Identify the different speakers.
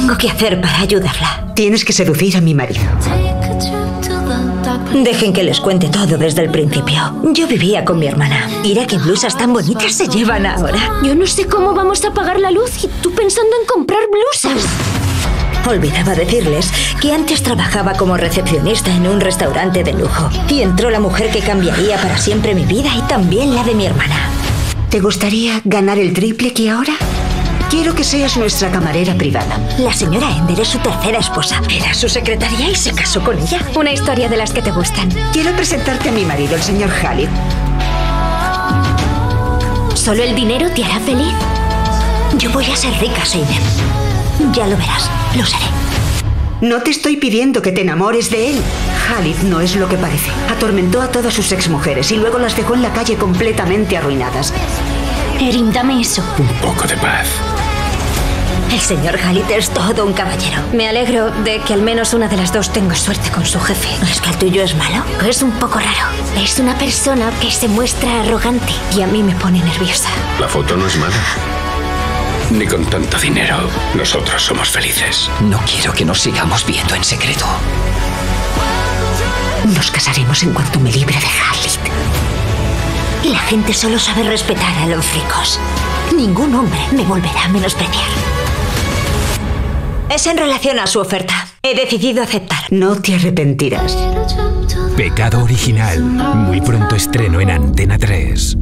Speaker 1: tengo que hacer para ayudarla?
Speaker 2: Tienes que seducir a mi marido.
Speaker 1: Dejen que les cuente todo desde el principio. Yo vivía con mi hermana. Mira qué blusas tan bonitas se llevan ahora.
Speaker 3: Yo no sé cómo vamos a pagar la luz y tú pensando en comprar blusas.
Speaker 1: Olvidaba decirles que antes trabajaba como recepcionista en un restaurante de lujo. Y entró la mujer que cambiaría para siempre mi vida y también la de mi hermana.
Speaker 2: ¿Te gustaría ganar el triple que ahora? Quiero que seas nuestra camarera privada.
Speaker 1: La señora Ender es su tercera esposa. Era su secretaria y se casó con ella.
Speaker 3: Una historia de las que te gustan.
Speaker 2: Quiero presentarte a mi marido, el señor Khalid.
Speaker 3: ¿Solo el dinero te hará feliz?
Speaker 1: Yo voy a ser rica, Seinem. Ya lo verás, lo seré.
Speaker 2: No te estoy pidiendo que te enamores de él. Khalid no es lo que parece. Atormentó a todas sus exmujeres y luego las dejó en la calle completamente arruinadas.
Speaker 3: Erin, dame eso.
Speaker 4: Un poco de paz.
Speaker 1: El señor Khalid es todo un caballero.
Speaker 3: Me alegro de que al menos una de las dos tenga suerte con su jefe.
Speaker 1: ¿Es que el tuyo es malo?
Speaker 3: Es un poco raro. Es una persona que se muestra arrogante y a mí me pone nerviosa.
Speaker 4: La foto no es mala. Ni con tanto dinero, nosotros somos felices.
Speaker 5: No quiero que nos sigamos viendo en secreto.
Speaker 2: Nos casaremos en cuanto me libre de.
Speaker 1: Y la gente solo sabe respetar a los ricos. Ningún hombre me volverá a menospreciar. Es en relación a su oferta. He decidido aceptar.
Speaker 2: No te arrepentirás.
Speaker 6: Pecado original. Muy pronto estreno en Antena 3.